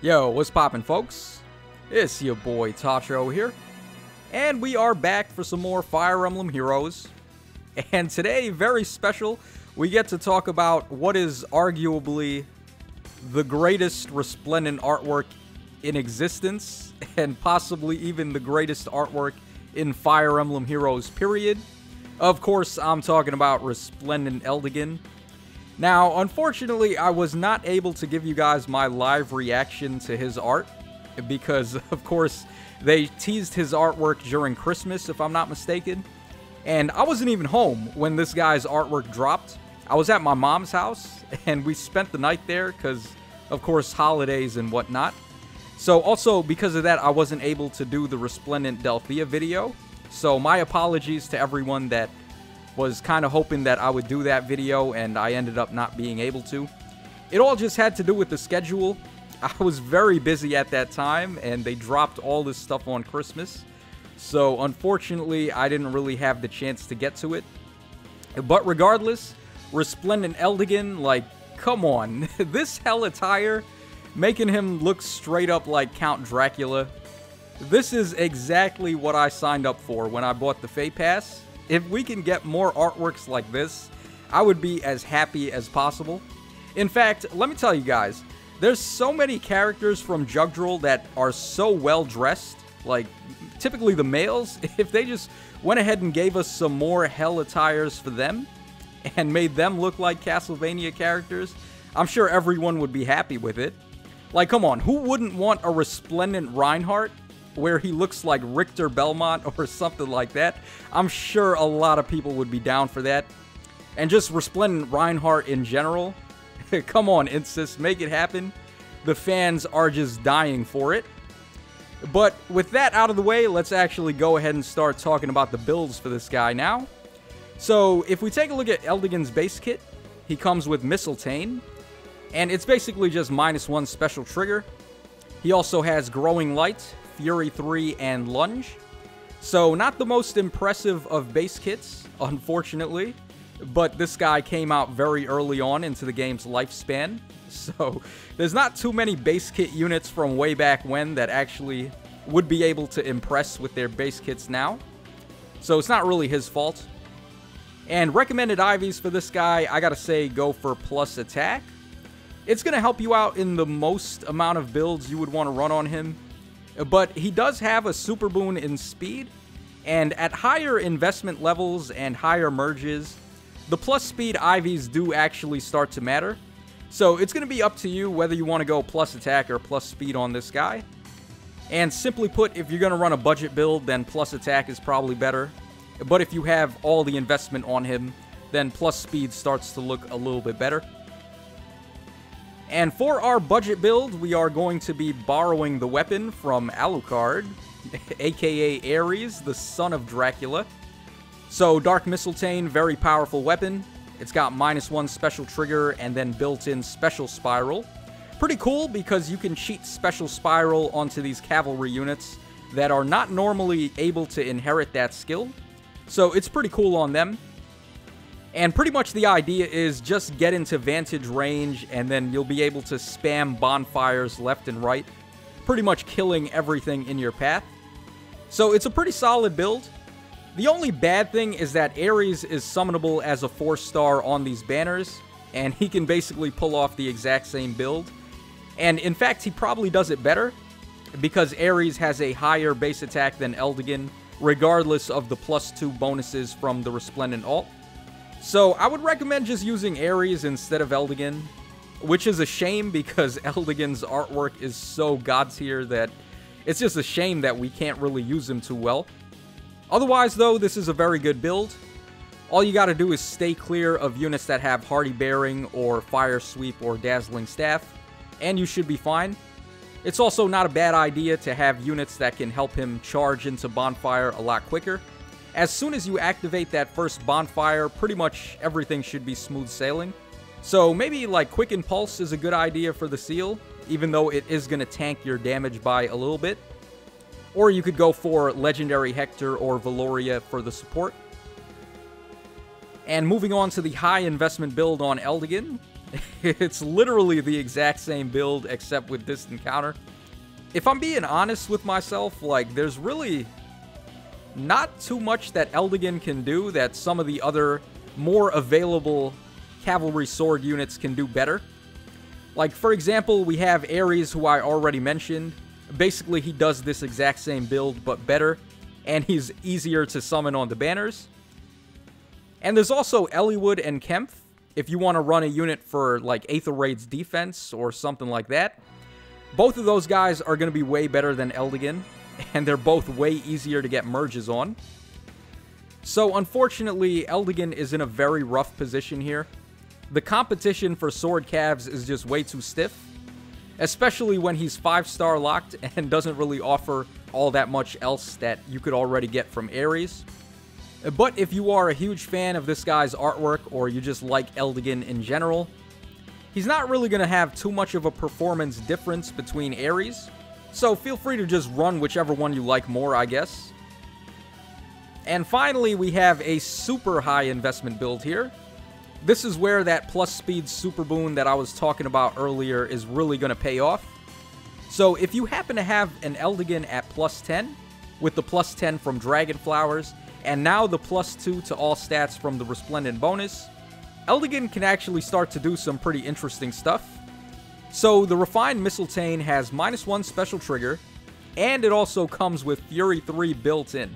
Yo, what's poppin', folks? It's your boy Tacho here, and we are back for some more Fire Emblem Heroes. And today, very special, we get to talk about what is arguably the greatest resplendent artwork in existence, and possibly even the greatest artwork in Fire Emblem Heroes, period. Of course, I'm talking about Resplendent Eldigan. Now, unfortunately, I was not able to give you guys my live reaction to his art because, of course, they teased his artwork during Christmas, if I'm not mistaken. And I wasn't even home when this guy's artwork dropped. I was at my mom's house, and we spent the night there because, of course, holidays and whatnot. So, also, because of that, I wasn't able to do the Resplendent Delthea video. So, my apologies to everyone that was kind of hoping that I would do that video, and I ended up not being able to. It all just had to do with the schedule. I was very busy at that time, and they dropped all this stuff on Christmas. So, unfortunately, I didn't really have the chance to get to it. But regardless, Resplendent Eldigan, like, come on. this hell attire, making him look straight up like Count Dracula. This is exactly what I signed up for when I bought the Feh Pass. If we can get more artworks like this, I would be as happy as possible. In fact, let me tell you guys, there's so many characters from Jugdral that are so well dressed. Like, typically the males, if they just went ahead and gave us some more hell attires for them and made them look like Castlevania characters, I'm sure everyone would be happy with it. Like, come on, who wouldn't want a resplendent Reinhardt where he looks like Richter Belmont or something like that. I'm sure a lot of people would be down for that. And just Resplendent Reinhardt in general. Come on, IntSys, make it happen. The fans are just dying for it. But with that out of the way, let's actually go ahead and start talking about the builds for this guy now. So, if we take a look at Eldigan's base kit, he comes with Mystletainn, and it's basically just minus one special trigger. He also has Growing Light, Fury 3, and Lunge. So not the most impressive of base kits, unfortunately, but this guy came out very early on into the game's lifespan. So there's not too many base kit units from way back when that actually would be able to impress with their base kits now. So it's not really his fault. And recommended IVs for this guy, I gotta say, go for plus attack. It's gonna help you out in the most amount of builds you would want to run on him. But he does have a super boon in speed, and at higher investment levels and higher merges, the plus speed IVs do actually start to matter. So it's going to be up to you whether you want to go plus attack or plus speed on this guy. And simply put, if you're going to run a budget build, then plus attack is probably better. But if you have all the investment on him, then plus speed starts to look a little bit better. And for our budget build, we are going to be borrowing the weapon from Alucard, aka Ares, the son of Dracula. So, Dark Mystletainn, very powerful weapon. It's got minus one special trigger and then built-in special spiral. Pretty cool because you can cheat special spiral onto these cavalry units that are not normally able to inherit that skill. So it's pretty cool on them. And pretty much the idea is just get into vantage range and then you'll be able to spam bonfires left and right, pretty much killing everything in your path. So it's a pretty solid build. The only bad thing is that Ares is summonable as a 4-star on these banners, and he can basically pull off the exact same build. And in fact, he probably does it better, because Ares has a higher base attack than Eldigan, regardless of the plus 2 bonuses from the Resplendent alt. So I would recommend just using Ares instead of Eldigan, which is a shame because Eldigan's artwork is so god tier that it's just a shame that we can't really use him too well. Otherwise, though, this is a very good build. All you gotta do is stay clear of units that have Hardy Bearing or Fire Sweep or Dazzling Staff, and you should be fine. It's also not a bad idea to have units that can help him charge into Bonfire a lot quicker, as soon as you activate that first bonfire, pretty much everything should be smooth sailing. So maybe like Quick Pulse is a good idea for the seal, even though it is going to tank your damage by a little bit. Or you could go for Legendary Hector or Valoria for the support. And moving on to the high investment build on Eldigan, it's literally the exact same build except with distant counter. If I'm being honest with myself, like, there's really not too much that Eldigan can do that some of the other more available cavalry sword units can do better. Like, for example, we have Ares, who I already mentioned. Basically, he does this exact same build, but better, and he's easier to summon on the banners. And there's also Eliwood and Kempf, if you want to run a unit for, like, Aether Raid's defense or something like that. Both of those guys are going to be way better than Eldigan, and they're both way easier to get merges on. So, unfortunately, Eldigan is in a very rough position here. The competition for Sword Calves is just way too stiff, especially when he's 5-star locked and doesn't really offer all that much else that you could already get from Ares. But if you are a huge fan of this guy's artwork or you just like Eldigan in general, he's not really going to have too much of a performance difference between Ares, so feel free to just run whichever one you like more, I guess. And finally, we have a super high investment build here. This is where that plus speed super boon that I was talking about earlier is really going to pay off. So if you happen to have an Eldigan at plus 10, with the plus 10 from Dragon Flowers, and now the plus 2 to all stats from the Resplendent bonus, Eldigan can actually start to do some pretty interesting stuff. So the Refined Mystletainn has minus 1 special trigger, and it also comes with Fury 3 built in.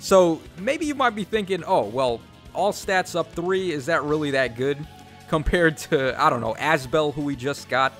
So maybe you might be thinking, oh, well, all stats up 3, is that really that good? Compared to, I don't know, Asbel, who we just got,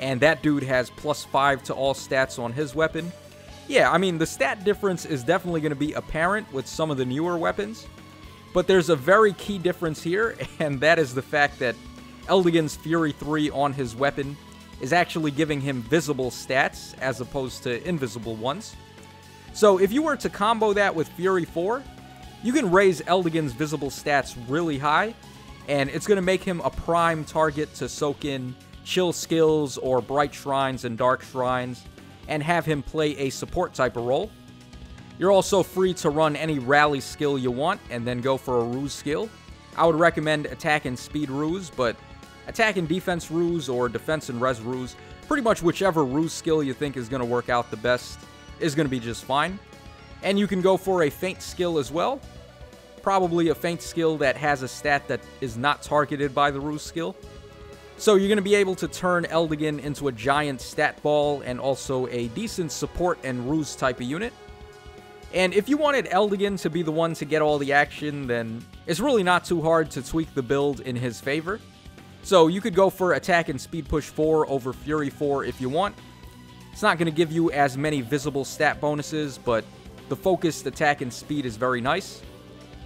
and that dude has plus 5 to all stats on his weapon. Yeah, I mean, the stat difference is definitely going to be apparent with some of the newer weapons, but there's a very key difference here, and that is the fact that Eldigan's Fury 3 on his weapon is actually giving him visible stats as opposed to invisible ones. So if you were to combo that with Fury 4, you can raise Eldigan's visible stats really high, and it's going to make him a prime target to soak in chill skills or bright shrines and dark shrines, and have him play a support type of role. You're also free to run any rally skill you want and then go for a ruse skill. I would recommend attack and speed ruse, but attack and defense ruse or defense and res ruse, pretty much whichever ruse skill you think is going to work out the best is going to be just fine. And you can go for a feint skill as well. Probably a feint skill that has a stat that is not targeted by the ruse skill. So you're going to be able to turn Eldigan into a giant stat ball and also a decent support and ruse type of unit. And if you wanted Eldigan to be the one to get all the action, then it's really not too hard to tweak the build in his favor. So you could go for Attack and Speed Push 4 over Fury 4 if you want. It's not going to give you as many visible stat bonuses, but the focused attack and speed is very nice.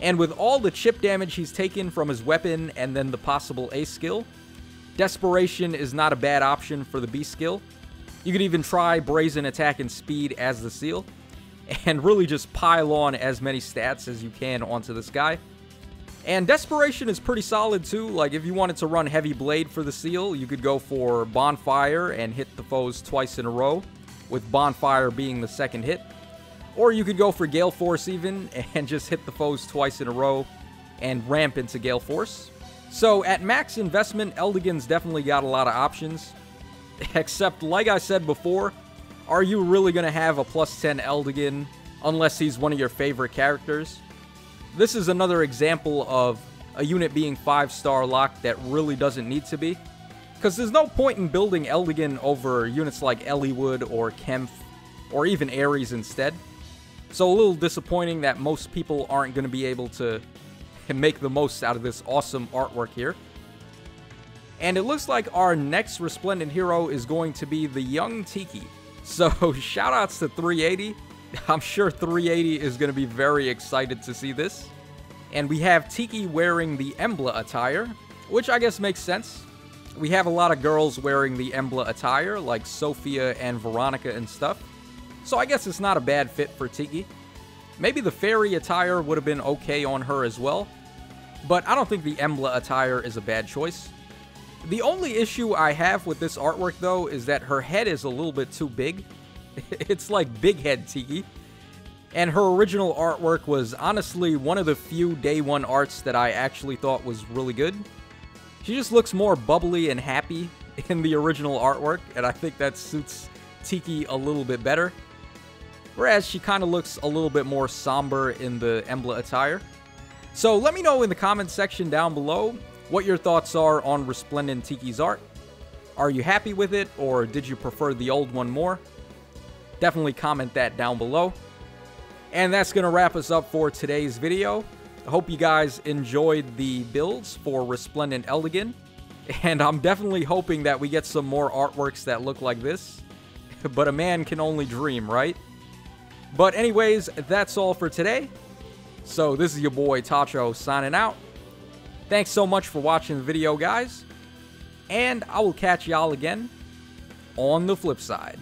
And with all the chip damage he's taken from his weapon and then the possible A skill, Desperation is not a bad option for the B skill. You could even try Brazen Attack and Speed as the seal, and really just pile on as many stats as you can onto this guy. And Desperation is pretty solid too, like if you wanted to run Heavy Blade for the seal, you could go for Bonfire and hit the foes twice in a row, with Bonfire being the second hit. Or you could go for Gale Force even, and just hit the foes twice in a row, and ramp into Gale Force. So at max investment, Eldigan's definitely got a lot of options. Except, like I said before, are you really going to have a plus 10 Eldigan unless he's one of your favorite characters? This is another example of a unit being 5-star locked that really doesn't need to be. Because there's no point in building Eldigan over units like Eliwood or Kempf, or even Ares instead. So a little disappointing that most people aren't going to be able to make the most out of this awesome artwork here. And it looks like our next Resplendent hero is going to be the Young Tiki. So shoutouts to 380 I'm sure 380 is going to be very excited to see this. And we have Tiki wearing the Embla attire, which I guess makes sense. We have a lot of girls wearing the Embla attire, like Sophia and Veronica and stuff. So I guess it's not a bad fit for Tiki. Maybe the fairy attire would have been okay on her as well. But I don't think the Embla attire is a bad choice. The only issue I have with this artwork, though, is that her head is a little bit too big. it's like Big Head Tiki. And her original artwork was honestly one of the few day one arts that I actually thought was really good. She just looks more bubbly and happy in the original artwork, and I think that suits Tiki a little bit better. Whereas she kind of looks a little bit more somber in the Embla attire. So let me know in the comments section down below what your thoughts are on Resplendent Tiki's art. Are you happy with it, or did you prefer the old one more? Definitely comment that down below. And that's going to wrap us up for today's video. I hope you guys enjoyed the builds for Resplendent Eldigan. And I'm definitely hoping that we get some more artworks that look like this. but a man can only dream, right? But anyways, that's all for today. So this is your boy Tacho signing out. Thanks so much for watching the video, guys. And I will catch y'all again on the flip side.